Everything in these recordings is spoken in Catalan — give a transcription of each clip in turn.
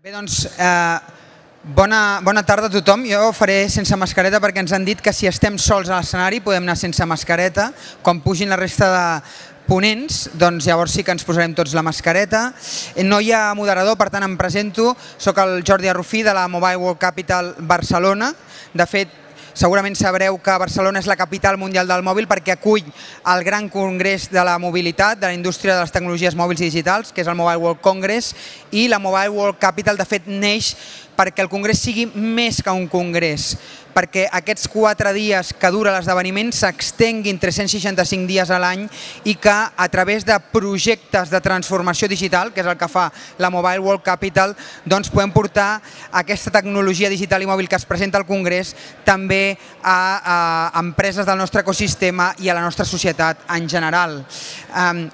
Bé, doncs, eh, bona, bona tarda a tothom. Jo faré sense mascareta perquè ens han dit que si estem sols a l'escenari podem anar sense mascareta. Quan pugin la resta de ponents, doncs llavors sí que ens posarem tots la mascareta. Eh, no hi ha moderador, per tant em presento. Soc el Jordi Arrufí de la Mobile World Capital Barcelona. De fet, Segurament sabreu que Barcelona és la capital mundial del mòbil perquè acull el gran congrés de la mobilitat, de la indústria de les tecnologies mòbils i digitals, que és el Mobile World Congress, i la Mobile World Capital de fet neix perquè el congrés sigui més que un congrés, perquè aquests quatre dies que dura l'esdeveniment s'extenguin 365 dies a l'any i que a través de projectes de transformació digital, que és el que fa la Mobile World Capital, doncs podem portar aquesta tecnologia digital i mòbil que es presenta al Congrés també a, a empreses del nostre ecosistema i a la nostra societat en general.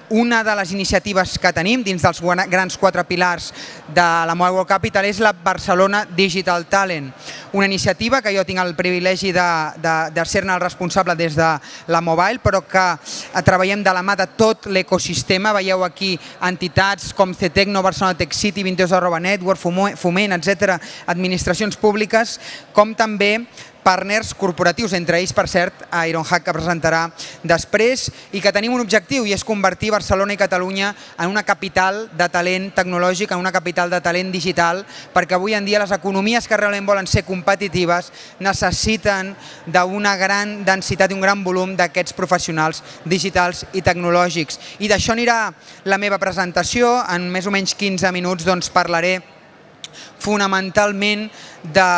Una de les iniciatives que tenim dins dels grans quatre pilars de la Mobile World Capital és la Barcelona Digital Talent, una iniciativa que jo tinc el privilegi de, de, de ser-ne el responsable des de la Mobile, però que eh, treballem de la mà de tot l'ecosistema. Veieu aquí entitats com CETECNO, Barcelona Tech City, 22 Network, Foment, etc, administracions públiques, com també partners corporatius, entre ells, per cert, Ironhack, que presentarà després, i que tenim un objectiu, i és convertir Barcelona i Catalunya en una capital de talent tecnològic, en una capital de talent digital, perquè avui en dia les economies que realment volen ser competitives necessiten d'una gran densitat i un gran volum d'aquests professionals digitals i tecnològics. I d'això anirà la meva presentació, en més o menys 15 minuts doncs parlaré fonamentalment de,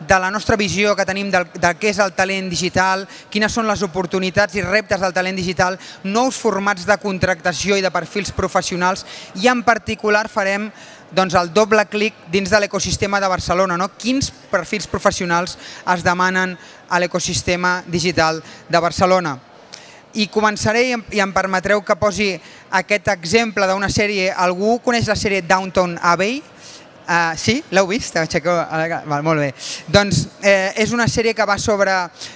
de la nostra visió que tenim del, de què és el talent digital, quines són les oportunitats i reptes del talent digital, nous formats de contractació i de perfils professionals i en particular farem doncs, el doble clic dins de l'ecosistema de Barcelona. No? Quins perfils professionals es demanen a l'ecosistema digital de Barcelona? I començaré i em permetreu que posi aquest exemple d'una sèrie. Algú coneix la sèrie Downton Abbey? Uh, sí? L'heu vist? Aixeco... Val, molt bé. Doncs eh, és una sèrie que va sobre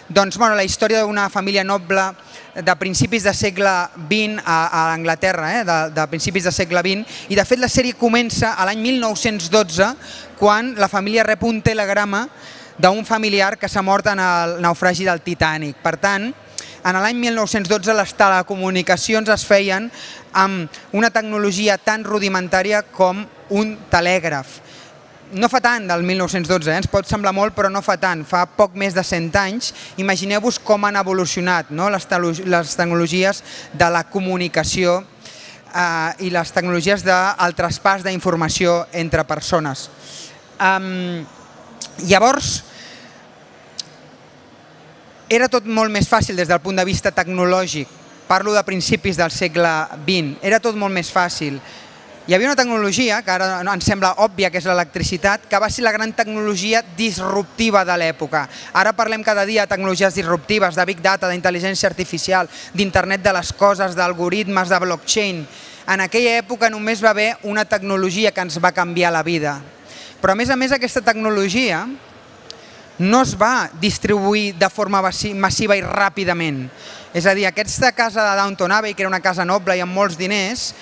doncs, bueno, la història d'una família noble de principis de segle XX a, a Anglaterra, eh, de, de principis de segle XX, i de fet la sèrie comença a l'any 1912 quan la família rep un telegrama d'un familiar que s'ha mort en el naufragi del Titanic. Per tant, en l'any 1912 les telecomunicacions es feien amb una tecnologia tan rudimentària com un telègraf. No fa tant del 1912, eh? ens pot semblar molt però no fa tant, fa poc més de 100 anys. Imagineu-vos com han evolucionat no? les, les tecnologies de la comunicació eh, i les tecnologies del traspàs d'informació entre persones. Um, llavors, era tot molt més fàcil des del punt de vista tecnològic. Parlo de principis del segle XX. Era tot molt més fàcil. Hi havia una tecnologia, que ara ens sembla òbvia, que és l'electricitat, que va ser la gran tecnologia disruptiva de l'època. Ara parlem cada dia de tecnologies disruptives, de Big Data, d'intel·ligència artificial, d'internet de les coses, d'algoritmes, de blockchain. En aquella època només va haver una tecnologia que ens va canviar la vida. Però a més a més aquesta tecnologia no es va distribuir de forma massiva i ràpidament. És a dir, aquesta casa de Downton Abbey, que era una casa noble i amb molts diners,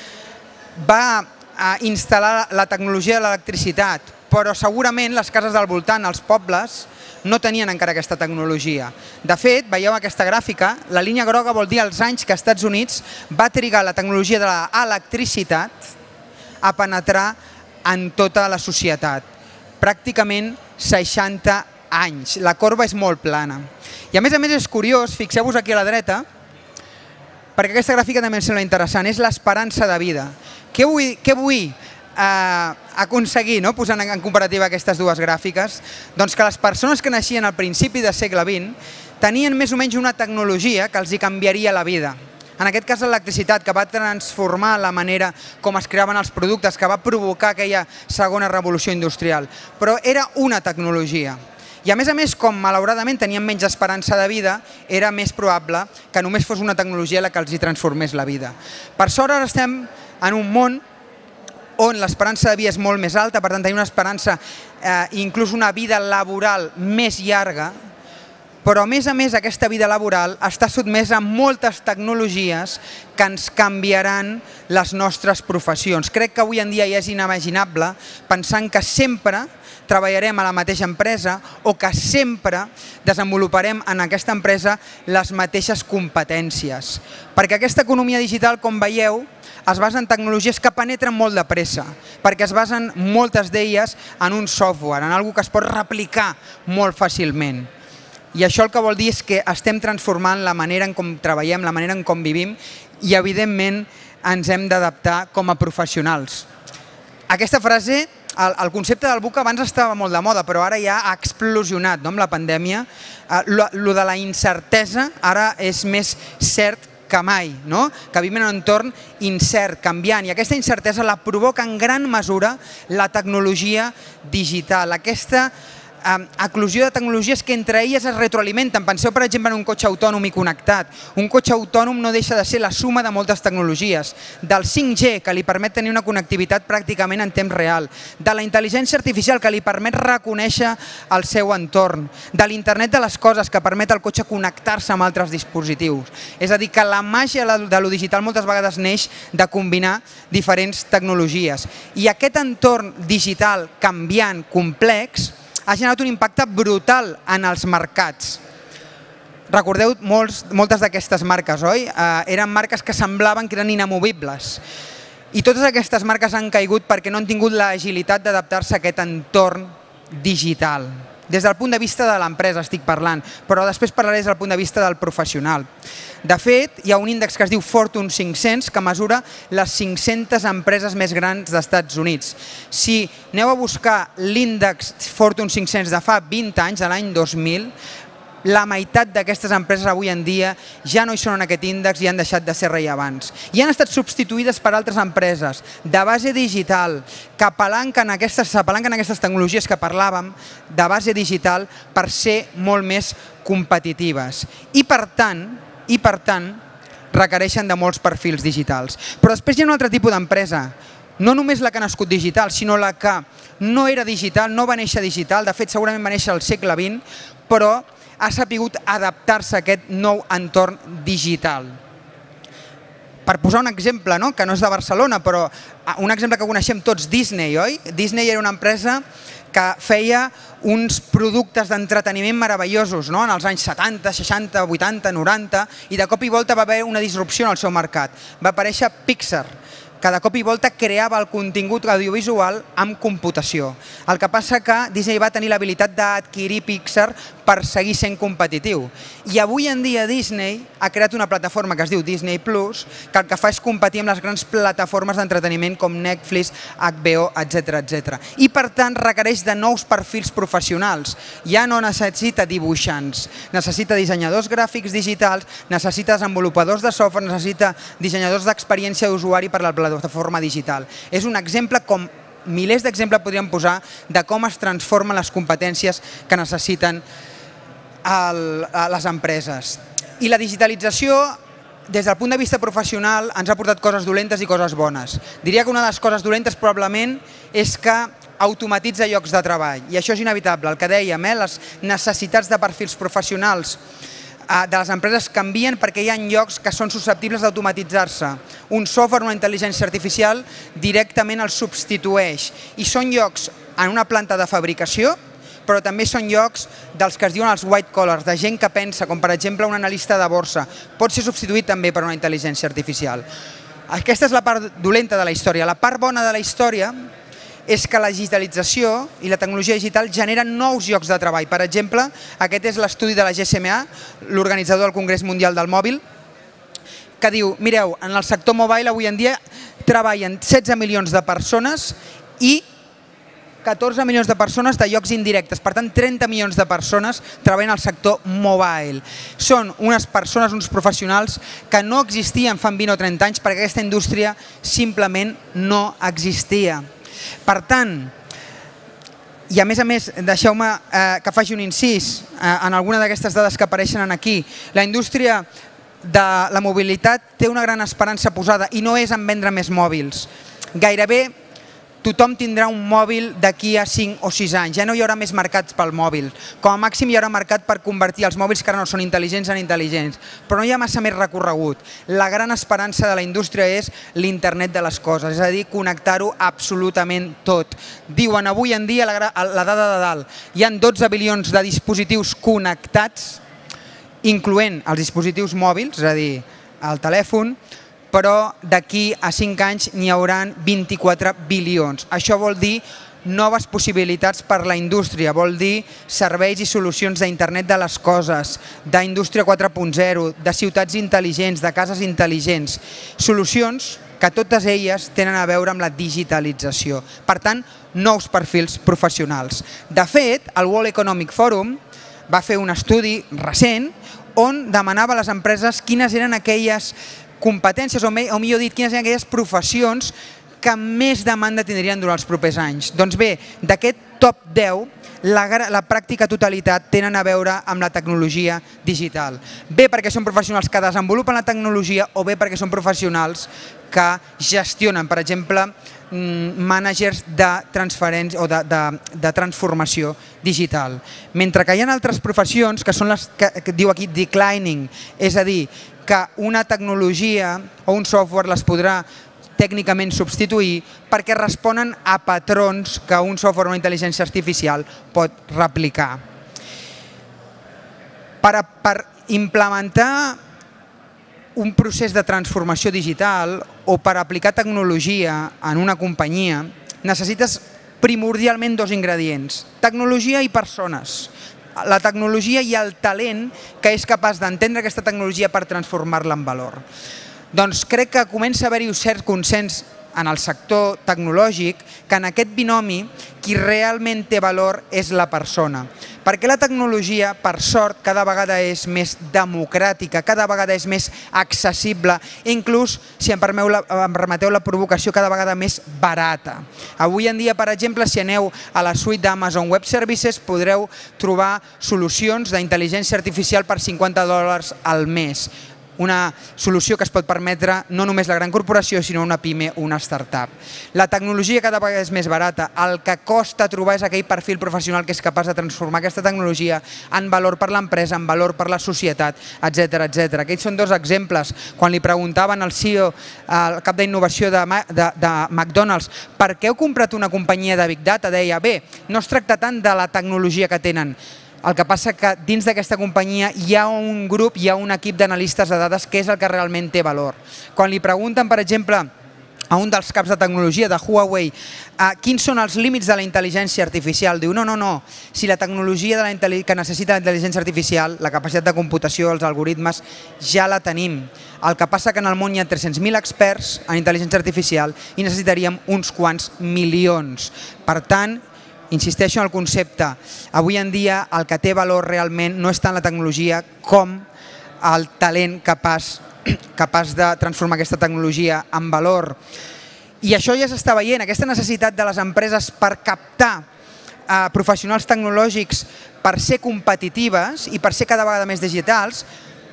va eh, instal·lar la tecnologia de l'electricitat, però segurament les cases del voltant, els pobles, no tenien encara aquesta tecnologia. De fet, veieu aquesta gràfica, la línia groga vol dir els anys que als Estats Units va trigar la tecnologia de l'electricitat a penetrar en tota la societat. Pràcticament 60 anys. La corba és molt plana. I a més a més és curiós, fixeu-vos aquí a la dreta, perquè aquesta gràfica també em sembla interessant, és l'esperança de vida. Què vull, què vull eh, aconseguir, no? posant en comparativa aquestes dues gràfiques? Doncs que les persones que naixien al principi del segle XX tenien més o menys una tecnologia que els hi canviaria la vida. En aquest cas l'electricitat, que va transformar la manera com es creaven els productes, que va provocar aquella segona revolució industrial. Però era una tecnologia. I a més a més, com malauradament tenien menys esperança de vida, era més probable que només fos una tecnologia la que els hi transformés la vida. Per sort ara estem en un món on l'esperança de vida és molt més alta, per tant tenim una esperança, eh, inclús una vida laboral més llarga, però a més a més aquesta vida laboral està sotmesa a moltes tecnologies que ens canviaran les nostres professions. Crec que avui en dia ja és inimaginable pensant que sempre treballarem a la mateixa empresa o que sempre desenvoluparem en aquesta empresa les mateixes competències. Perquè aquesta economia digital, com veieu, es basa en tecnologies que penetren molt de pressa, perquè es basen moltes d'elles en un software, en algo que es pot replicar molt fàcilment. I això el que vol dir és que estem transformant la manera en com treballem, la manera en com vivim i evidentment ens hem d'adaptar com a professionals. Aquesta frase el, el concepte del buc abans estava molt de moda, però ara ja ha explosionat no? amb la pandèmia. Eh, lo, lo de la incertesa ara és més cert que mai, no? que vivim en un entorn incert, canviant, i aquesta incertesa la provoca en gran mesura la tecnologia digital, aquesta eh, eclosió de tecnologies que entre elles es retroalimenten. Penseu, per exemple, en un cotxe autònom i connectat. Un cotxe autònom no deixa de ser la suma de moltes tecnologies. Del 5G, que li permet tenir una connectivitat pràcticament en temps real. De la intel·ligència artificial, que li permet reconèixer el seu entorn. De l'internet de les coses, que permet al cotxe connectar-se amb altres dispositius. És a dir, que la màgia de lo digital moltes vegades neix de combinar diferents tecnologies. I aquest entorn digital canviant, complex, ha generat un impacte brutal en els mercats. Recordeu molts, moltes d'aquestes marques, oi? Eh, eren marques que semblaven que eren inamovibles. I totes aquestes marques han caigut perquè no han tingut l'agilitat d'adaptar-se a aquest entorn digital. Des del punt de vista de l'empresa estic parlant, però després parlaré des del punt de vista del professional. De fet, hi ha un índex que es diu Fortune 500 que mesura les 500 empreses més grans dels Estats Units. Si aneu a buscar l'índex Fortune 500 de fa 20 anys, de l'any 2000, la meitat d'aquestes empreses avui en dia ja no hi són en aquest índex i han deixat de ser rellevants. I han estat substituïdes per altres empreses de base digital que apalanquen aquestes, apalanquen aquestes tecnologies que parlàvem de base digital per ser molt més competitives. I per tant, i per tant requereixen de molts perfils digitals. Però després hi ha un altre tipus d'empresa, no només la que ha nascut digital, sinó la que no era digital, no va néixer digital, de fet segurament va néixer al segle XX, però ha sapigut adaptar-se a aquest nou entorn digital. Per posar un exemple, no? que no és de Barcelona, però ah, un exemple que coneixem tots, Disney, oi? Disney era una empresa que feia uns productes d'entreteniment meravellosos no? en els anys 70, 60, 80, 90 i de cop i volta va haver una disrupció en el seu mercat. Va aparèixer Pixar, cada cop i volta creava el contingut audiovisual amb computació. El que passa que Disney va tenir l'habilitat d'adquirir Pixar per seguir sent competitiu. I avui en dia Disney ha creat una plataforma que es diu Disney Plus, que el que fa és competir amb les grans plataformes d'entreteniment com Netflix, HBO, etc etc. I per tant requereix de nous perfils professionals. Ja no necessita dibuixants, necessita dissenyadors gràfics digitals, necessita desenvolupadors de software, necessita dissenyadors d'experiència d'usuari per la plataforma plataforma digital. És un exemple com milers d'exemples podríem posar de com es transformen les competències que necessiten el, les empreses. I la digitalització, des del punt de vista professional, ens ha portat coses dolentes i coses bones. Diria que una de les coses dolentes probablement és que automatitza llocs de treball. I això és inevitable. El que dèiem, eh, les necessitats de perfils professionals Eh, de les empreses canvien perquè hi ha llocs que són susceptibles d'automatitzar-se. Un software, una intel·ligència artificial, directament els substitueix. I són llocs en una planta de fabricació, però també són llocs dels que es diuen els white collars, de gent que pensa, com per exemple un analista de borsa. Pot ser substituït també per una intel·ligència artificial. Aquesta és la part dolenta de la història. La part bona de la història és que la digitalització i la tecnologia digital generen nous llocs de treball. Per exemple, aquest és l'estudi de la GSMA, l'organitzador del Congrés Mundial del Mòbil, que diu, mireu, en el sector mobile avui en dia treballen 16 milions de persones i 14 milions de persones de llocs indirectes, per tant 30 milions de persones treballen al sector mobile. Són unes persones, uns professionals que no existien fa 20 o 30 anys perquè aquesta indústria simplement no existia. Per tant, i a més a més, deixeu-me eh, que faci un incís eh, en alguna d'aquestes dades que apareixen aquí. La indústria de la mobilitat té una gran esperança posada i no és en vendre més mòbils. Gairebé tothom tindrà un mòbil d'aquí a 5 o 6 anys. Ja no hi haurà més mercats pel mòbil. Com a màxim hi haurà mercat per convertir els mòbils que ara no són intel·ligents en intel·ligents. Però no hi ha massa més recorregut. La gran esperança de la indústria és l'internet de les coses, és a dir, connectar-ho absolutament tot. Diuen avui en dia la, dada de dalt, hi han 12 bilions de dispositius connectats, incloent els dispositius mòbils, és a dir, el telèfon, però d'aquí a 5 anys n'hi hauran 24 bilions. Això vol dir noves possibilitats per la indústria, vol dir serveis i solucions d'internet de les coses, d'indústria 4.0, de ciutats intel·ligents, de cases intel·ligents, solucions que totes elles tenen a veure amb la digitalització. Per tant, nous perfils professionals. De fet, el World Economic Forum va fer un estudi recent on demanava a les empreses quines eren aquelles competències, o, o millor dit, quines eren aquelles professions que més demanda tindrien durant els propers anys. Doncs bé, d'aquest top 10, la, la pràctica totalitat tenen a veure amb la tecnologia digital. Bé perquè són professionals que desenvolupen la tecnologia o bé perquè són professionals que gestionen, per exemple, mm, mànagers de transferència o de, de, de transformació digital. Mentre que hi ha altres professions que són les que, que diu aquí declining, és a dir, que una tecnologia o un software les podrà tècnicament substituir perquè responen a patrons que un software o una intel·ligència artificial pot replicar. Per, per implementar un procés de transformació digital o per aplicar tecnologia en una companyia necessites primordialment dos ingredients, tecnologia i persones la tecnologia i el talent que és capaç d'entendre aquesta tecnologia per transformar-la en valor. Doncs crec que comença a haver-hi un cert consens en el sector tecnològic que en aquest binomi qui realment té valor és la persona. Perquè la tecnologia, per sort, cada vegada és més democràtica, cada vegada és més accessible, inclús, si em, permeu la, em permeteu la provocació, cada vegada més barata. Avui en dia, per exemple, si aneu a la suite d'Amazon Web Services, podreu trobar solucions d'intel·ligència artificial per 50 dòlars al mes una solució que es pot permetre no només la gran corporació, sinó una pime una startup. La tecnologia cada vegada és més barata, el que costa trobar és aquell perfil professional que és capaç de transformar aquesta tecnologia en valor per l'empresa, en valor per la societat, etc etc. Aquests són dos exemples. Quan li preguntaven al CEO, al cap d'innovació de, de, de McDonald's, per què heu comprat una companyia de Big Data? Deia, bé, no es tracta tant de la tecnologia que tenen, el que passa que dins d'aquesta companyia hi ha un grup, hi ha un equip d'analistes de dades que és el que realment té valor. Quan li pregunten, per exemple, a un dels caps de tecnologia de Huawei uh, quins són els límits de la intel·ligència artificial. Diu, no, no, no, si la tecnologia de la que necessita la intel·ligència artificial, la capacitat de computació, els algoritmes, ja la tenim. El que passa que en el món hi ha 300.000 experts en intel·ligència artificial i necessitaríem uns quants milions. Per tant, insisteixo en el concepte, avui en dia el que té valor realment no és tant la tecnologia com el talent capaç, capaç de transformar aquesta tecnologia en valor. I això ja s'està veient, aquesta necessitat de les empreses per captar eh, professionals tecnològics per ser competitives i per ser cada vegada més digitals,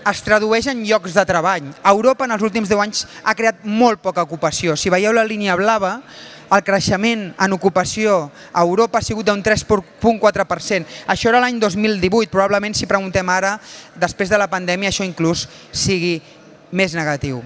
es tradueix en llocs de treball. Europa en els últims 10 anys ha creat molt poca ocupació. Si veieu la línia blava, el creixement en ocupació a Europa ha sigut d'un 3,4%. Això era l'any 2018, probablement si preguntem ara, després de la pandèmia, això inclús sigui més negatiu.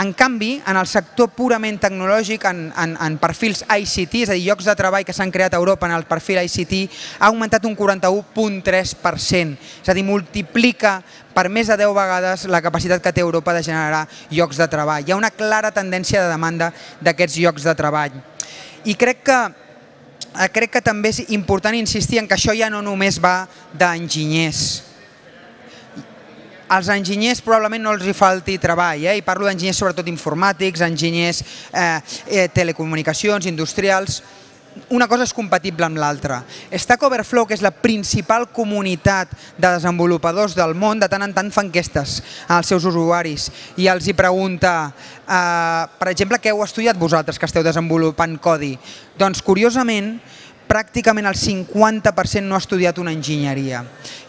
En canvi, en el sector purament tecnològic, en, en, en perfils ICT, és a dir, llocs de treball que s'han creat a Europa en el perfil ICT, ha augmentat un 41,3%. És a dir, multiplica per més de 10 vegades la capacitat que té Europa de generar llocs de treball. Hi ha una clara tendència de demanda d'aquests llocs de treball. I crec que crec que també és important insistir en que això ja no només va d'enginyers, als enginyers probablement no els hi falti treball, eh? i parlo d'enginyers sobretot informàtics, enginyers eh, eh, telecomunicacions, industrials, una cosa és compatible amb l'altra. Stack Overflow, que és la principal comunitat de desenvolupadors del món, de tant en tant fa enquestes als seus usuaris i els hi pregunta, eh, per exemple, què heu estudiat vosaltres que esteu desenvolupant codi? Doncs, curiosament, pràcticament el 50% no ha estudiat una enginyeria.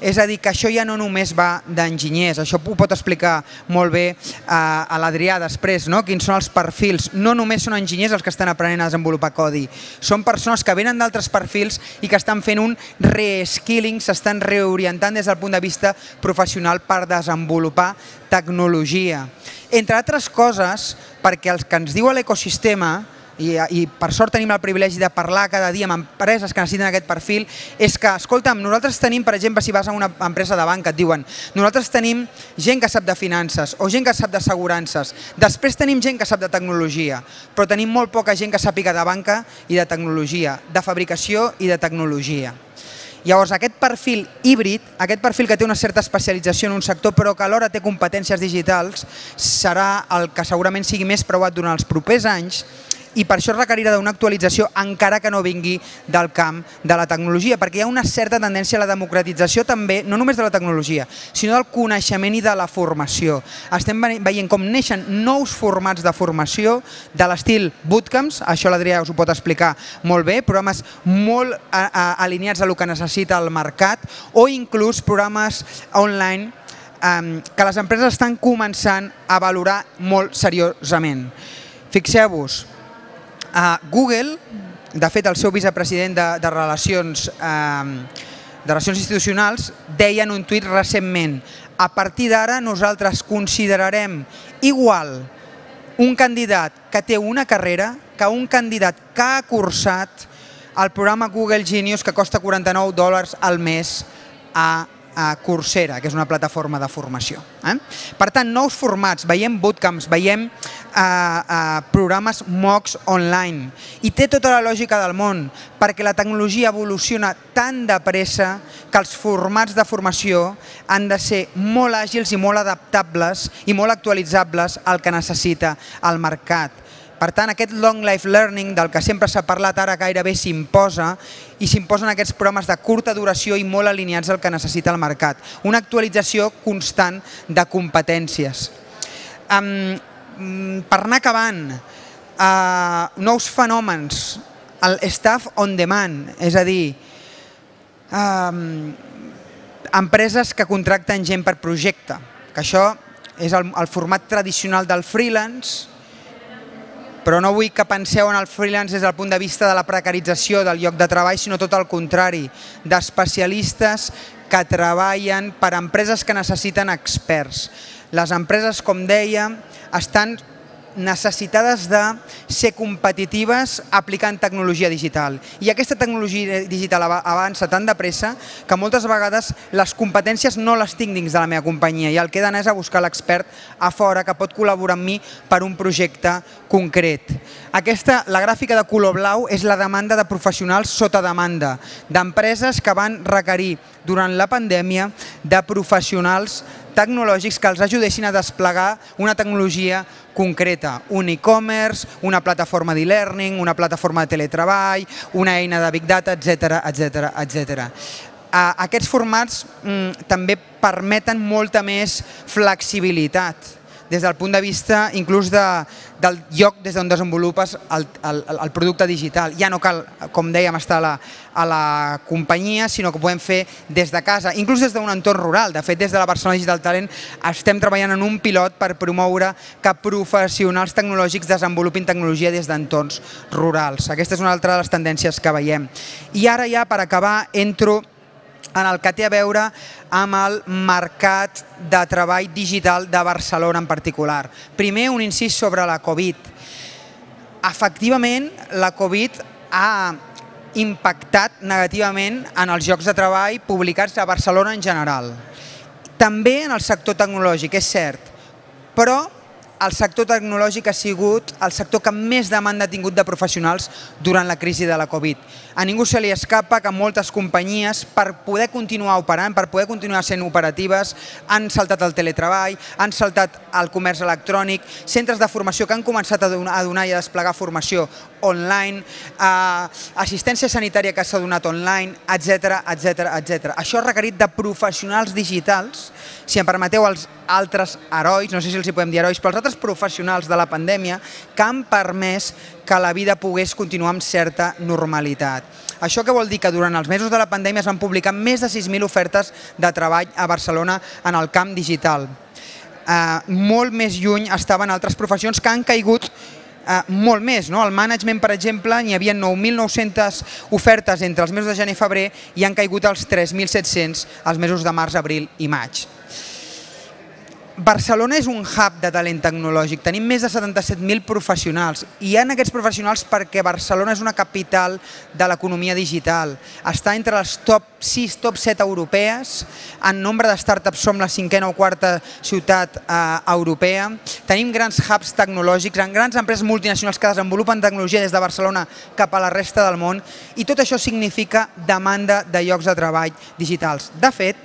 És a dir, que això ja no només va d'enginyers, això ho pot explicar molt bé a, a l'Adrià després, no? quins són els perfils. No només són enginyers els que estan aprenent a desenvolupar codi, són persones que venen d'altres perfils i que estan fent un reskilling, s'estan reorientant des del punt de vista professional per desenvolupar tecnologia. Entre altres coses, perquè els que ens diu l'ecosistema i, i per sort tenim el privilegi de parlar cada dia amb empreses que necessiten aquest perfil, és que, escolta'm, nosaltres tenim, per exemple, si vas a una empresa de banca, et diuen, nosaltres tenim gent que sap de finances o gent que sap d'assegurances, després tenim gent que sap de tecnologia, però tenim molt poca gent que sàpiga de banca i de tecnologia, de fabricació i de tecnologia. Llavors, aquest perfil híbrid, aquest perfil que té una certa especialització en un sector però que alhora té competències digitals, serà el que segurament sigui més preuat durant els propers anys i per això requerirà d'una actualització encara que no vingui del camp de la tecnologia, perquè hi ha una certa tendència a la democratització també, no només de la tecnologia, sinó del coneixement i de la formació. Estem veient com neixen nous formats de formació de l'estil bootcamps, això l'Adrià us ho pot explicar molt bé, programes molt alineats a el que necessita el mercat o inclús programes online um, que les empreses estan començant a valorar molt seriosament. Fixeu-vos, Uh, Google, de fet el seu vicepresident de, de, relacions, uh, de relacions institucionals, deia en un tuit recentment a partir d'ara nosaltres considerarem igual un candidat que té una carrera que un candidat que ha cursat el programa Google Genius que costa 49 dòlars al mes a a Coursera, que és una plataforma de formació. Eh? Per tant, nous formats, veiem bootcamps, veiem eh, eh, programes MOOCs online i té tota la lògica del món perquè la tecnologia evoluciona tan de pressa que els formats de formació han de ser molt àgils i molt adaptables i molt actualitzables al que necessita el mercat. Per tant, aquest long life learning del que sempre s'ha parlat ara gairebé s'imposa i s'imposen aquests programes de curta duració i molt alineats al que necessita el mercat. Una actualització constant de competències. Um, per anar acabant, uh, nous fenòmens, el staff on demand, és a dir, um, empreses que contracten gent per projecte, que això és el, el format tradicional del freelance, però no vull que penseu en el freelance des del punt de vista de la precarització del lloc de treball, sinó tot el contrari, d'especialistes que treballen per a empreses que necessiten experts. Les empreses, com deia, estan necessitades de ser competitives aplicant tecnologia digital. I aquesta tecnologia digital avança tan de pressa que moltes vegades les competències no les tinc dins de la meva companyia i el que he d'anar és a buscar l'expert a fora que pot col·laborar amb mi per un projecte concret. Aquesta, la gràfica de color blau és la demanda de professionals sota demanda, d'empreses que van requerir durant la pandèmia de professionals tecnològics que els ajudessin a desplegar una tecnologia concreta, un e-commerce, una plataforma d'e-learning, una plataforma de teletreball, una eina de Big Data, etc etc etc. Aquests formats mm, també permeten molta més flexibilitat des del punt de vista inclús de, del lloc des d'on desenvolupes el, el, el producte digital. Ja no cal, com dèiem, estar a la, a la companyia, sinó que podem fer des de casa, inclús des d'un entorn rural. De fet, des de la Barcelona Digital Talent estem treballant en un pilot per promoure que professionals tecnològics desenvolupin tecnologia des d'entorns rurals. Aquesta és una altra de les tendències que veiem. I ara ja, per acabar, entro en el que té a veure amb el mercat de treball digital de Barcelona en particular. Primer, un incís sobre la Covid. Efectivament, la Covid ha impactat negativament en els llocs de treball publicats a Barcelona en general. També en el sector tecnològic, és cert, però el sector tecnològic ha sigut el sector que més demanda ha tingut de professionals durant la crisi de la Covid. A ningú se li escapa que moltes companyies, per poder continuar operant, per poder continuar sent operatives, han saltat el teletreball, han saltat el comerç electrònic, centres de formació que han començat a donar, i a desplegar formació online, eh, assistència sanitària que s'ha donat online, etc etc etc. Això ha requerit de professionals digitals, si em permeteu els altres herois, no sé si els hi podem dir herois, però els altres professionals de la pandèmia que han permès que la vida pogués continuar amb certa normalitat. Això què vol dir? Que durant els mesos de la pandèmia es van publicar més de 6.000 ofertes de treball a Barcelona en el camp digital. Eh, molt més lluny estaven altres professions que han caigut eh, molt més. No? El management, per exemple, n'hi havia 9.900 ofertes entre els mesos de gener i febrer i han caigut els 3.700 els mesos de març, abril i maig. Barcelona és un hub de talent tecnològic, tenim més de 77.000 professionals. I hi ha aquests professionals perquè Barcelona és una capital de l'economia digital. Està entre les top 6, top 7 europees, en nombre de startups som la cinquena o quarta ciutat eh, europea, tenim grans hubs tecnològics, grans empreses multinacionals que desenvolupen tecnologia des de Barcelona cap a la resta del món. I tot això significa demanda de llocs de treball digitals. De fet,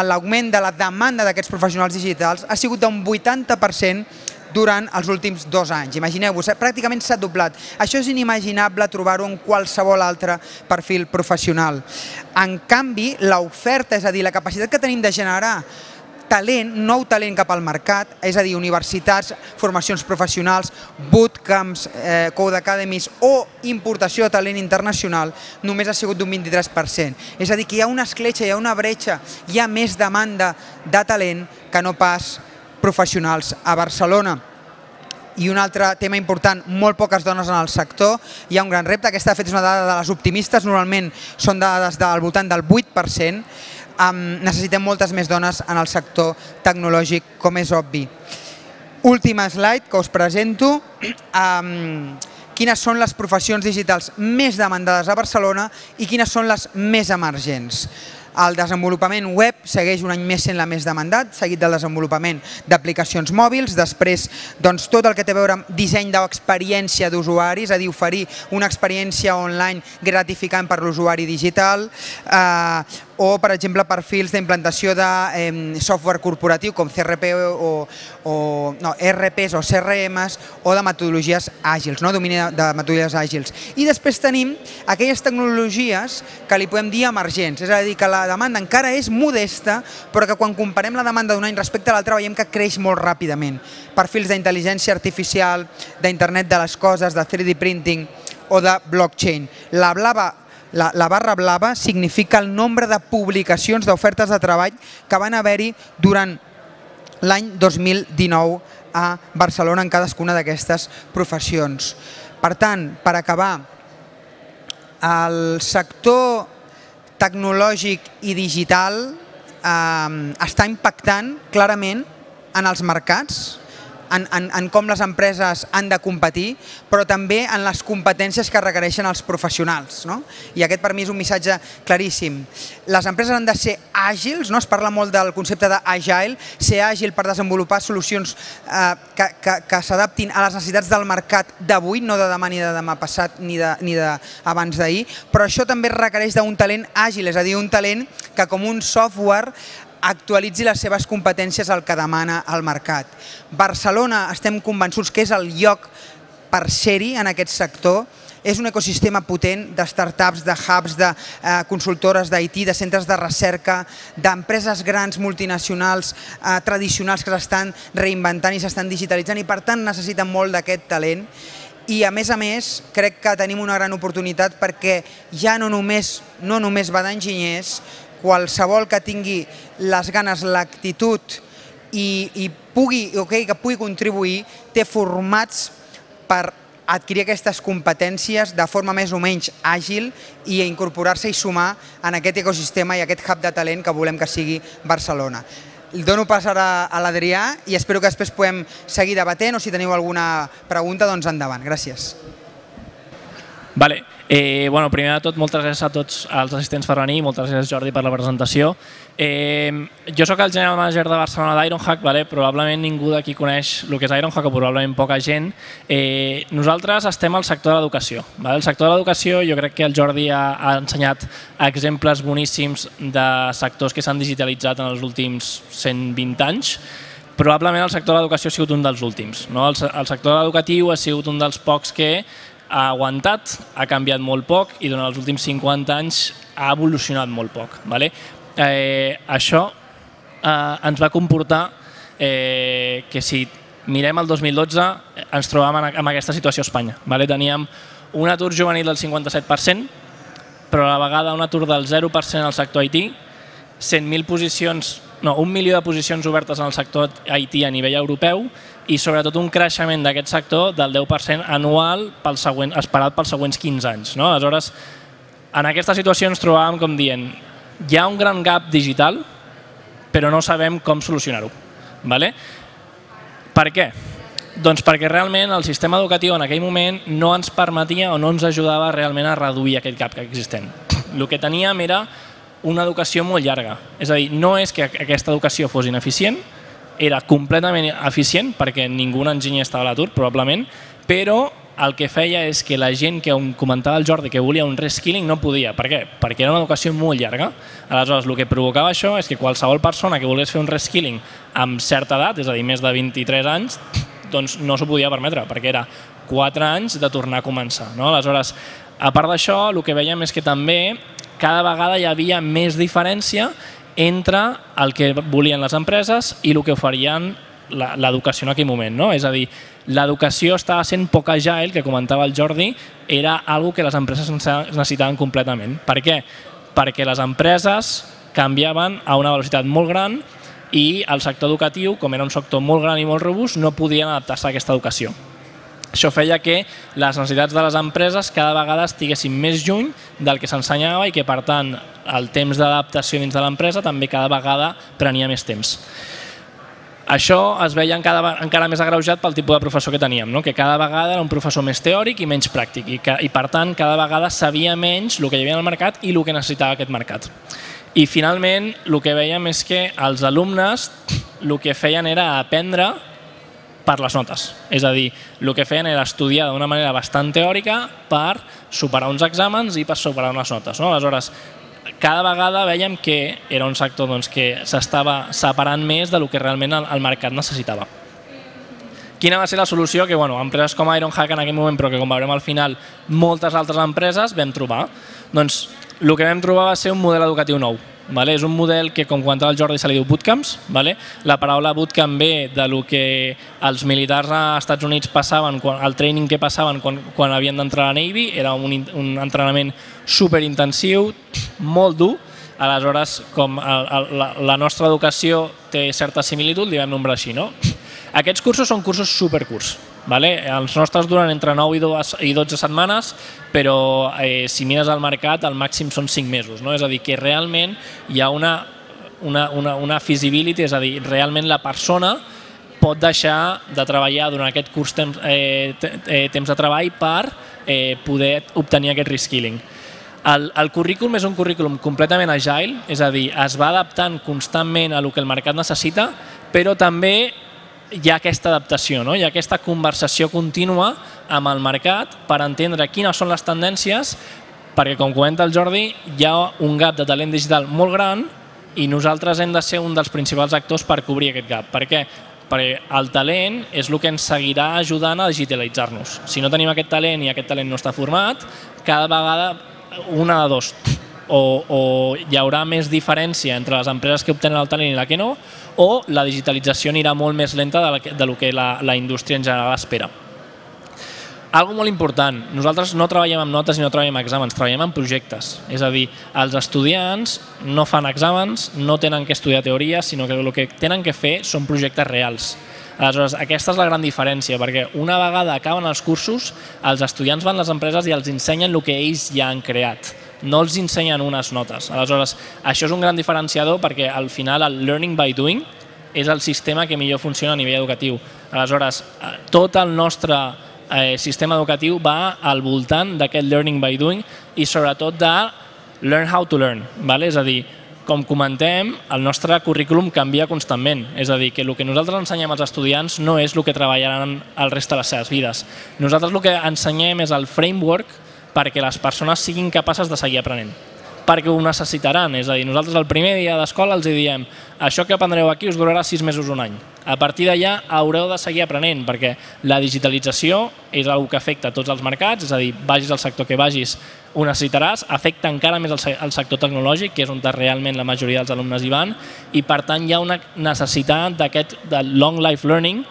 l'augment de la demanda d'aquests professionals digitals ha sigut d'un 80% durant els últims dos anys. Imagineu-vos, eh, pràcticament s'ha doblat. Això és inimaginable trobar-ho en qualsevol altre perfil professional. En canvi, l'oferta, és a dir, la capacitat que tenim de generar talent, nou talent cap al mercat, és a dir, universitats, formacions professionals, bootcamps, eh, code academies o importació de talent internacional, només ha sigut d'un 23%. És a dir, que hi ha una escletxa, hi ha una bretxa, hi ha més demanda de talent que no pas professionals a Barcelona. I un altre tema important, molt poques dones en el sector, hi ha un gran repte, aquesta de fet és una dada de les optimistes, normalment són dades del voltant del 8%, um, necessitem moltes més dones en el sector tecnològic, com és obvi. Última slide que us presento. Um, quines són les professions digitals més demandades a Barcelona i quines són les més emergents. El desenvolupament web segueix un any més sent la més demandat, seguit del desenvolupament d'aplicacions mòbils, després doncs, tot el que té a veure amb disseny d'experiència d'usuaris, és a dir, oferir una experiència online gratificant per l'usuari digital, eh, o, per exemple, perfils d'implantació de eh, software corporatiu com CRP o, o no, RPs o CRMs o de metodologies àgils, no? domini de metodologies àgils. I després tenim aquelles tecnologies que li podem dir emergents, és a dir, que la demanda encara és modesta, però que quan comparem la demanda d'un any respecte a l'altre veiem que creix molt ràpidament. Perfils d'intel·ligència artificial, d'internet de les coses, de 3D printing o de blockchain. La blava la, la barra blava significa el nombre de publicacions d'ofertes de treball que van haver-hi durant l'any 2019 a Barcelona en cadascuna d'aquestes professions. Per tant, per acabar, el sector tecnològic i digital eh, està impactant clarament en els mercats, en, en, en com les empreses han de competir, però també en les competències que requereixen els professionals. No? I aquest per mi és un missatge claríssim. Les empreses han de ser àgils, no? es parla molt del concepte d'agile, ser àgil per desenvolupar solucions eh, que, que, que s'adaptin a les necessitats del mercat d'avui, no de demà ni de demà passat ni de, ni de abans d'ahir, però això també requereix d'un talent àgil, és a dir, un talent que com un software actualitzi les seves competències al que demana el mercat. Barcelona estem convençuts que és el lloc per ser-hi en aquest sector, és un ecosistema potent de startups, de hubs, de eh, consultores d'IT, de centres de recerca, d'empreses grans multinacionals eh, tradicionals que s'estan reinventant i s'estan digitalitzant i per tant necessiten molt d'aquest talent i a més a més crec que tenim una gran oportunitat perquè ja no només, no només va d'enginyers, qualsevol que tingui les ganes, l'actitud i, i pugui, okay, que pugui contribuir, té formats per adquirir aquestes competències de forma més o menys àgil i incorporar-se i sumar en aquest ecosistema i aquest hub de talent que volem que sigui Barcelona. El dono pas ara a l'Adrià i espero que després podem seguir debatent o si teniu alguna pregunta, doncs endavant. Gràcies. Vale. Eh, bueno, primer de tot, moltes gràcies a tots els assistents per venir, moltes gràcies Jordi per la presentació. Eh, jo sóc el general manager de Barcelona d'Ironhack, vale? probablement ningú d'aquí coneix el que és Ironhack o probablement poca gent. Eh, nosaltres estem al sector de l'educació. Vale? El sector de l'educació jo crec que el Jordi ha, ha ensenyat exemples boníssims de sectors que s'han digitalitzat en els últims 120 anys, probablement el sector de l'educació ha sigut un dels últims. No? El, el sector educatiu ha sigut un dels pocs que ha aguantat, ha canviat molt poc i durant els últims 50 anys ha evolucionat molt poc. Vale? Eh, això eh, ens va comportar eh, que si mirem el 2012 ens trobàvem en, en aquesta situació a Espanya. Vale? Teníem un atur juvenil del 57%, però a la vegada un atur del 0% al sector IT, 100.000 posicions, no, un milió de posicions obertes en el sector IT a nivell europeu i sobretot un creixement d'aquest sector del 10% anual pel següent, esperat pels següents 15 anys. No? Aleshores, en aquesta situació ens trobàvem com dient hi ha un gran gap digital, però no sabem com solucionar-ho. Vale? Per què? Doncs perquè realment el sistema educatiu en aquell moment no ens permetia o no ens ajudava realment a reduir aquest gap existent. El que teníem era una educació molt llarga. És a dir, no és que aquesta educació fos ineficient, era completament eficient perquè ningú enginyer estava a l'atur, probablement, però el que feia és que la gent que comentava el Jordi que volia un reskilling no podia. Per què? Perquè era una educació molt llarga. Aleshores, el que provocava això és que qualsevol persona que volgués fer un reskilling amb certa edat, és a dir, més de 23 anys, doncs no s'ho podia permetre, perquè era 4 anys de tornar a començar. No? Aleshores, a part d'això, el que veiem és que també cada vegada hi havia més diferència entre el que volien les empreses i el que oferien l'educació en aquell moment. No? És a dir, l'educació estava sent poc agile, que comentava el Jordi, era algo que les empreses necessitaven completament. Per què? Perquè les empreses canviaven a una velocitat molt gran i el sector educatiu, com era un sector molt gran i molt robust, no podien adaptar-se a aquesta educació. Això feia que les necessitats de les empreses cada vegada estiguessin més lluny del que s'ensenyava i que, per tant, el temps d'adaptació dins de l'empresa també cada vegada prenia més temps. Això es veia encara, encara més agreujat pel tipus de professor que teníem, no? que cada vegada era un professor més teòric i menys pràctic i, que, i per tant cada vegada sabia menys el que hi havia al mercat i el que necessitava aquest mercat. I finalment el que veiem és que els alumnes el que feien era aprendre per les notes. És a dir, el que feien era estudiar d'una manera bastant teòrica per superar uns exàmens i per superar unes notes. No? Aleshores, cada vegada veiem que era un sector doncs, que s'estava separant més de lo que realment el, el mercat necessitava. Quina va ser la solució? Que bueno, empreses com Ironhack en aquell moment, però que com veurem al final moltes altres empreses vam trobar. Doncs el que vam trobar va ser un model educatiu nou. Vale? És un model que, com comentava el Jordi, se li diu bootcamps. Vale? La paraula bootcamp ve de lo que els militars als Estats Units passaven, quan, el training que passaven quan, quan havien d'entrar a la Navy, era un, un entrenament superintensiu, molt dur, aleshores, com el, el, la, la nostra educació té certa similitud, li vam nombrar així, no? Aquests cursos són cursos supercurts, Vale? Els nostres duren entre 9 i 12 setmanes, però eh, si mires al mercat el màxim són 5 mesos. No? És a dir, que realment hi ha una, una, una, una feasibility, és a dir, realment la persona pot deixar de treballar durant aquest curs temps, eh, eh, temps de treball per eh, poder obtenir aquest reskilling. El, el currículum és un currículum completament agile, és a dir, es va adaptant constantment a el que el mercat necessita, però també hi ha aquesta adaptació, no? hi ha aquesta conversació contínua amb el mercat per entendre quines són les tendències, perquè com comenta el Jordi, hi ha un gap de talent digital molt gran i nosaltres hem de ser un dels principals actors per cobrir aquest gap. Per què? Perquè el talent és el que ens seguirà ajudant a digitalitzar-nos. Si no tenim aquest talent i aquest talent no està format, cada vegada una de dos, o, o hi haurà més diferència entre les empreses que obtenen el talent i la que no, o la digitalització anirà molt més lenta de, de lo que la, la indústria en general espera. Algo molt important, nosaltres no treballem amb notes i no treballem amb exàmens, treballem amb projectes. És a dir, els estudiants no fan exàmens, no tenen que estudiar teoria, sinó que el que tenen que fer són projectes reals. Aleshores, aquesta és la gran diferència, perquè una vegada acaben els cursos, els estudiants van a les empreses i els ensenyen el que ells ja han creat no els ensenyen unes notes. Aleshores, això és un gran diferenciador perquè al final el learning by doing és el sistema que millor funciona a nivell educatiu. Aleshores, eh, tot el nostre eh, sistema educatiu va al voltant d'aquest learning by doing i sobretot de learn how to learn. Vale? És a dir, com comentem, el nostre currículum canvia constantment. És a dir, que el que nosaltres ensenyem als estudiants no és el que treballaran el rest de les seves vides. Nosaltres el que ensenyem és el framework perquè les persones siguin capaces de seguir aprenent. perquè ho necessitaran. És a dir, nosaltres el primer dia d'escola els diem això que aprendreu aquí us durarà sis mesos un any. A partir d'allà haureu de seguir aprenent perquè la digitalització és una que afecta tots els mercats, és a dir, vagis al sector que vagis, ho necessitaràs, afecta encara més el sector tecnològic, que és on realment la majoria dels alumnes hi van, i per tant hi ha una necessitat d'aquest long life learning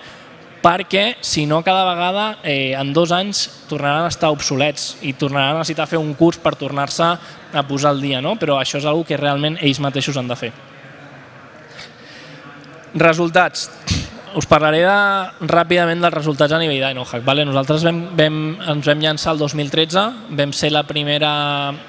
perquè si no cada vegada eh, en dos anys tornaran a estar obsolets i tornaran a necessitar fer un curs per tornar-se a posar al dia, no? però això és una que realment ells mateixos han de fer. Resultats. Us parlaré de, ràpidament dels resultats a nivell d'Inohack. Vale? Nosaltres vam, vam, ens vam llançar el 2013, vam ser la primera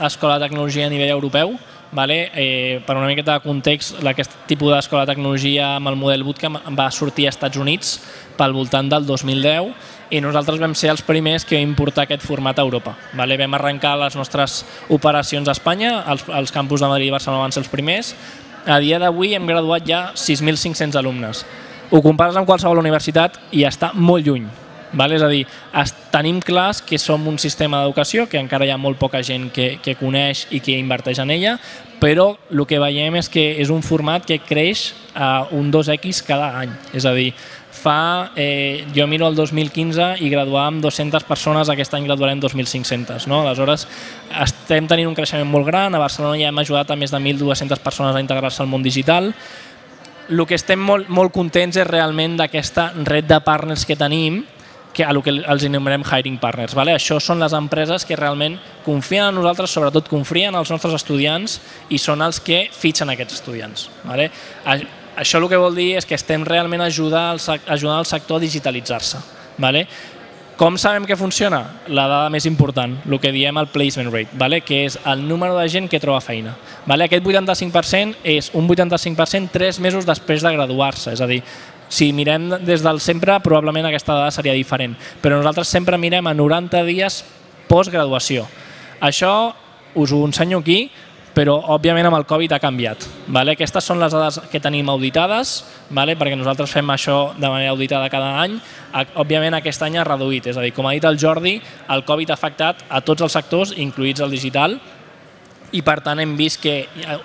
escola de tecnologia a nivell europeu, Vale? Eh, per una miqueta de context, aquest tipus d'escola de tecnologia amb el model Bootcamp va sortir als Estats Units pel voltant del 2010 i nosaltres vam ser els primers que importar aquest format a Europa. Vale? Vam arrencar les nostres operacions a Espanya, els, els campus de Madrid i Barcelona van ser els primers. A dia d'avui hem graduat ja 6.500 alumnes. Ho compares amb qualsevol universitat i està molt lluny. Val? És a dir, es, tenim clars que som un sistema d'educació que encara hi ha molt poca gent que, que coneix i que inverteix en ella, però el que veiem és que és un format que creix a un 2x cada any. És a dir, fa, eh, jo miro el 2015 i graduàvem 200 persones, aquest any graduarem 2.500. No? Aleshores, estem tenint un creixement molt gran, a Barcelona ja hem ajudat a més de 1.200 persones a integrar-se al món digital, el que estem molt, molt contents és realment d'aquesta red de partners que tenim, que a lo que els anomenem hiring partners. Vale? Això són les empreses que realment confien en nosaltres, sobretot confien en els nostres estudiants i són els que fitxen aquests estudiants. Vale? Això el que vol dir és que estem realment ajudant el, ajudant el sector a digitalitzar-se. Vale? Com sabem que funciona? La dada més important, el que diem el placement rate, vale? que és el número de gent que troba feina. Vale? Aquest 85% és un 85% tres mesos després de graduar-se, és a dir, si mirem des del sempre, probablement aquesta dada seria diferent, però nosaltres sempre mirem a 90 dies postgraduació. Això us ho ensenyo aquí, però òbviament amb el Covid ha canviat. Vale? Aquestes són les dades que tenim auditades, vale? perquè nosaltres fem això de manera auditada cada any. Òbviament aquest any ha reduït, és a dir, com ha dit el Jordi, el Covid ha afectat a tots els sectors, incluïts el digital, i per tant hem vist que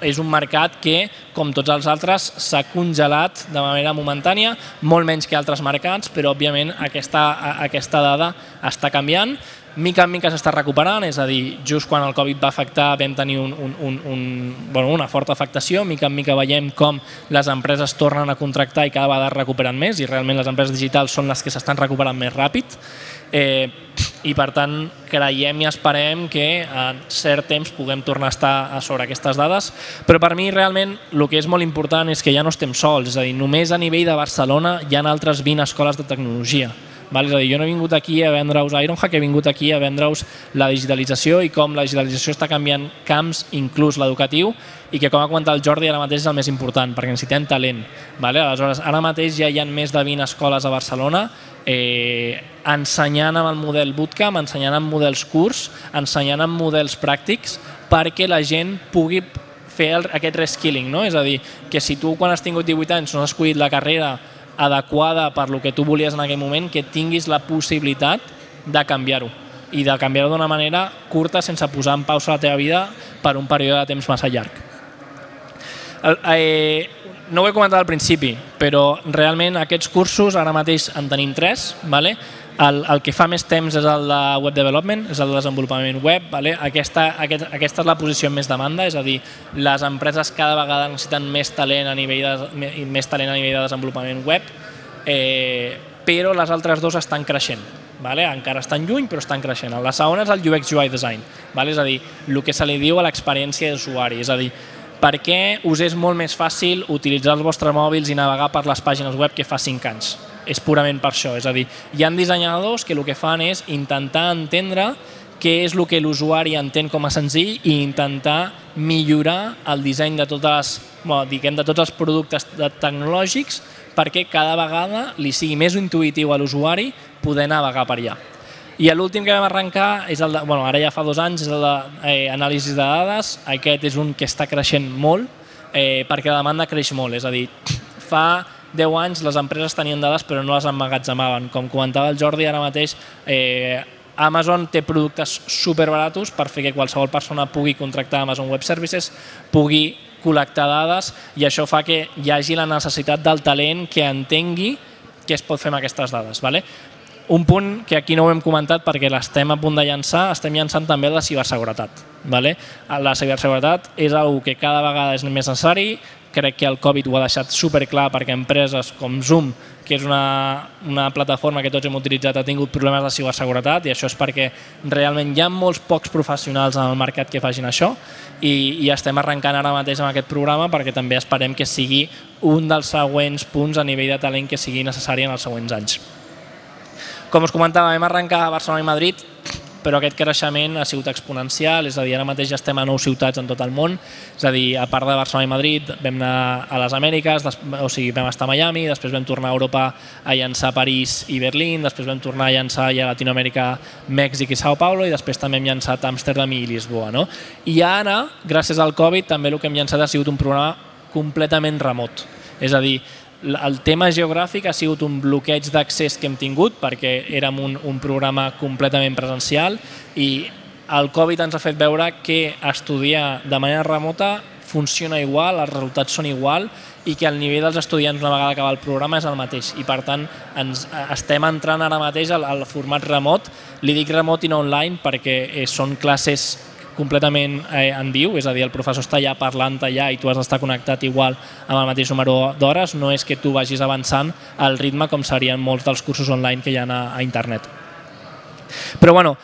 és un mercat que, com tots els altres, s'ha congelat de manera momentània, molt menys que altres mercats, però òbviament aquesta, aquesta dada està canviant. Mica en mica s'està recuperant, és a dir, just quan el Covid va afectar vam tenir un, un, un, un, bueno, una forta afectació, mica en mica veiem com les empreses tornen a contractar i cada vegada recuperen més i realment les empreses digitals són les que s'estan recuperant més ràpid. Eh, i per tant creiem i esperem que en cert temps puguem tornar a estar a sobre aquestes dades, però per mi realment el que és molt important és que ja no estem sols, és a dir, només a nivell de Barcelona hi ha altres 20 escoles de tecnologia. Val? És a dir, jo no he vingut aquí a vendre-us Ironhack, he vingut aquí a vendre-us la digitalització i com la digitalització està canviant camps, inclús l'educatiu, i que com ha comentat el Jordi ara mateix és el més important, perquè necessitem talent. Vale? Aleshores, ara mateix ja hi ha més de 20 escoles a Barcelona eh, ensenyant amb el model bootcamp, ensenyant amb models curs, ensenyant amb models pràctics perquè la gent pugui fer el, aquest reskilling, no? És a dir, que si tu quan has tingut 18 anys no has escollit la carrera adequada per lo que tu volies en aquell moment, que tinguis la possibilitat de canviar-ho i de canviar-ho d'una manera curta sense posar en pausa la teva vida per un període de temps massa llarg. Eh, no ho he comentat al principi, però realment aquests cursos ara mateix en tenim tres. Vale? El, el que fa més temps és el de web development, és el de desenvolupament web. Vale? Aquesta, aquest, aquesta és la posició més demanda, és a dir, les empreses cada vegada necessiten més talent a nivell de, més talent a nivell de desenvolupament web, eh, però les altres dues estan creixent. Vale? encara estan lluny però estan creixent. La segona és el UX UI design, vale? és a dir, el que se li diu a l'experiència d'usuari, és a dir, perquè us és molt més fàcil utilitzar els vostres mòbils i navegar per les pàgines web que fa 5 anys. És purament per això, és a dir, hi han dissenyadors que el que fan és intentar entendre què és el que l'usuari entén com a senzill i intentar millorar el disseny de, totes, bueno, diguem, de tots els productes tecnològics perquè cada vegada li sigui més intuïtiu a l'usuari poder navegar per allà. I l'últim que vam arrencar, és el de, bueno, ara ja fa dos anys, és el d'anàlisi de, eh, de dades. Aquest és un que està creixent molt eh, perquè la demanda creix molt. És a dir, fa 10 anys les empreses tenien dades però no les emmagatzemaven. Com comentava el Jordi, ara mateix eh, Amazon té productes superbaratos per fer que qualsevol persona pugui contractar Amazon Web Services, pugui col·lectar dades i això fa que hi hagi la necessitat del talent que entengui què es pot fer amb aquestes dades. Vale? Un punt que aquí no ho hem comentat perquè l'estem a punt de llançar, estem llançant també la ciberseguretat. Vale? La ciberseguretat és una que cada vegada és més necessari, crec que el Covid ho ha deixat superclar perquè empreses com Zoom, que és una, una plataforma que tots hem utilitzat, ha tingut problemes de ciberseguretat i això és perquè realment hi ha molts pocs professionals en el mercat que facin això i, i estem arrencant ara mateix amb aquest programa perquè també esperem que sigui un dels següents punts a nivell de talent que sigui necessari en els següents anys. Com us comentava, vam arrencar a Barcelona i Madrid, però aquest creixement ha sigut exponencial, és a dir, ara mateix ja estem a nou ciutats en tot el món, és a dir, a part de Barcelona i Madrid, vam anar a les Amèriques, o sigui, vam estar a Miami, després vam tornar a Europa a llançar París i Berlín, després vam tornar a llançar ja a Latinoamèrica, Mèxic i Sao Paulo, i després també hem llançat Amsterdam i Lisboa. No? I ara, gràcies al Covid, també el que hem llançat ha sigut un programa completament remot. És a dir, el tema geogràfic ha sigut un bloqueig d'accés que hem tingut perquè érem un, un programa completament presencial i el Covid ens ha fet veure que estudiar de manera remota funciona igual, els resultats són igual i que el nivell dels estudiants una vegada acaba el programa és el mateix. I per tant ens, estem entrant ara mateix al, al format remot, li dic remot i no online perquè eh, són classes completament eh, en viu, és a dir, el professor està allà parlant allà i tu has d'estar connectat igual amb el mateix número d'hores, no és que tu vagis avançant al ritme com serien molts dels cursos online que hi ha a, a internet. Però bueno,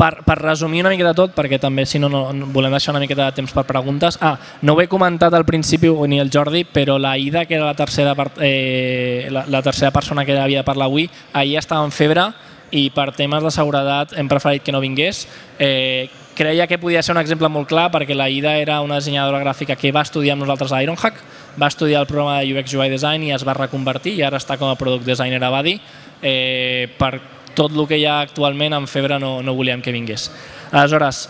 per, per resumir una de tot, perquè també si no, no volem deixar una miqueta de temps per preguntes. Ah, no ho he comentat al principi ni el Jordi, però la Ida, que era la tercera, eh, la, la tercera persona que havia de parlar avui, ahir estava en febre i per temes de seguretat hem preferit que no vingués. Eh, creia que podia ser un exemple molt clar perquè la Ida era una dissenyadora gràfica que va estudiar amb nosaltres a Ironhack, va estudiar el programa de UX UI Design i es va reconvertir i ara està com a Product Designer a Badi. Eh, per tot el que hi ha actualment en febre no, no volíem que vingués. Aleshores,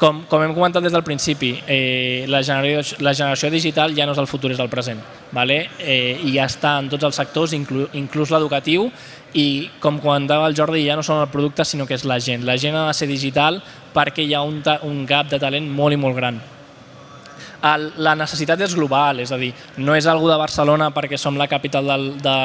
com, com hem comentat des del principi, eh, la, generació, la generació digital ja no és el futur, és el present. Vale? Eh, I ja està en tots els sectors, inclú, inclús l'educatiu, i com comentava el Jordi, ja no són el producte sinó que és la gent. La gent ha de ser digital perquè hi ha un, un gap de talent molt i molt gran el, la necessitat és global, és a dir, no és algú de Barcelona perquè som la capital del, de,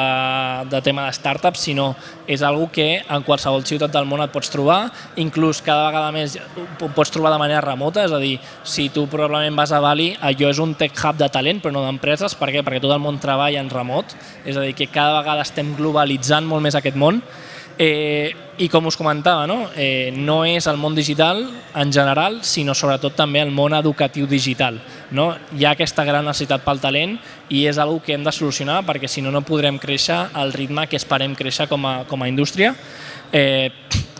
de tema de startups, sinó és algú que en qualsevol ciutat del món et pots trobar, inclús cada vegada més pots trobar de manera remota, és a dir, si tu probablement vas a Bali, allò és un tech hub de talent, però no d'empreses, per què? Perquè tot el món treballa en remot, és a dir, que cada vegada estem globalitzant molt més aquest món, Eh, I com us comentava, no? Eh, no és el món digital en general, sinó sobretot també el món educatiu digital. No? Hi ha aquesta gran necessitat pel talent i és una que hem de solucionar perquè si no, no podrem créixer al ritme que esperem créixer com a, com a indústria. Eh,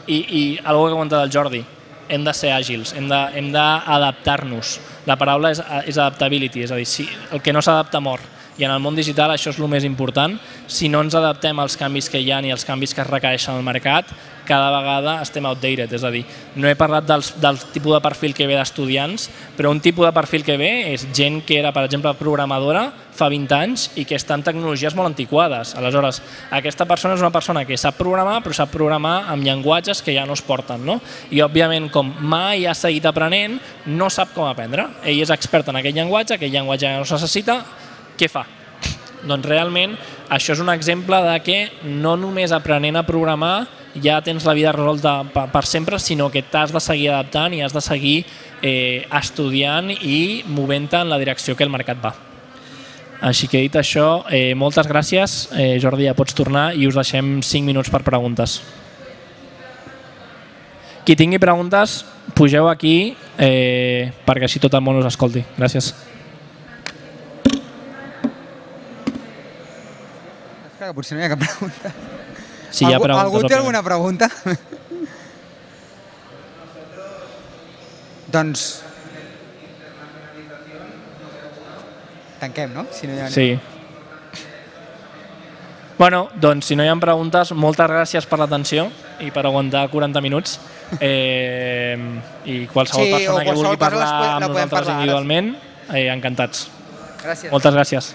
I i algo que ha comentat el Jordi, hem de ser àgils, hem d'adaptar-nos. La paraula és, és adaptability, és a dir, si el que no s'adapta mor i en el món digital això és el més important. Si no ens adaptem als canvis que hi ha i als canvis que es requereixen al mercat, cada vegada estem outdated, és a dir, no he parlat dels, del tipus de perfil que ve d'estudiants, però un tipus de perfil que ve és gent que era, per exemple, programadora fa 20 anys i que està en tecnologies molt antiquades. Aleshores, aquesta persona és una persona que sap programar, però sap programar amb llenguatges que ja no es porten. No? I, òbviament, com mai ha seguit aprenent, no sap com aprendre. Ell és expert en aquell llenguatge, aquell llenguatge ja no es necessita, què fa? Doncs realment això és un exemple de que no només aprenent a programar ja tens la vida resolta per sempre, sinó que t'has de seguir adaptant i has de seguir eh, estudiant i movent-te en la direcció que el mercat va. Així que dit això, eh, moltes gràcies. Eh, Jordi, ja pots tornar i us deixem 5 minuts per preguntes. Qui tingui preguntes, pugeu aquí eh, perquè així tot el món us escolti. Gràcies. Que potser no hi ha cap pregunta. Sí, hi ha preguntes. Algú, algú té alguna pregunta? doncs... Tanquem, no? Si no hi ha... Sí. Bueno, doncs si no hi ha preguntes, moltes gràcies per l'atenció i per aguantar 40 minuts. Eh, I qualsevol Sí, persona que qualsevol vulgui cosa parlar amb nosaltres parlar individualment, eh, encantats. Gràcies. Moltes gràcies.